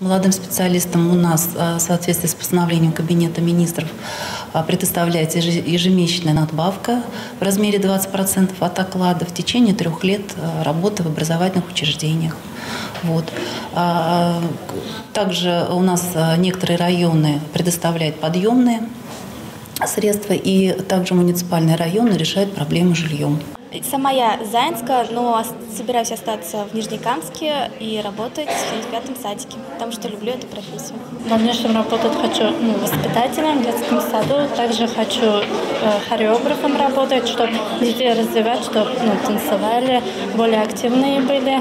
Молодым специалистам у нас в соответствии с постановлением Кабинета министров предоставляется ежемесячная надбавка в размере 20% от оклада в течение трех лет работы в образовательных учреждениях. Вот. Также у нас некоторые районы предоставляют подъемные средства, и также муниципальные районы решают проблемы с жильем. Сама я Заинска, но собираюсь остаться в Нижнекамске и работать в пятом садике, потому что люблю эту профессию. В дальнейшем работать хочу ну, воспитателем в детском саду, также хочу э, хореографом работать, чтобы детей развивать, чтобы ну, танцевали, более активные были.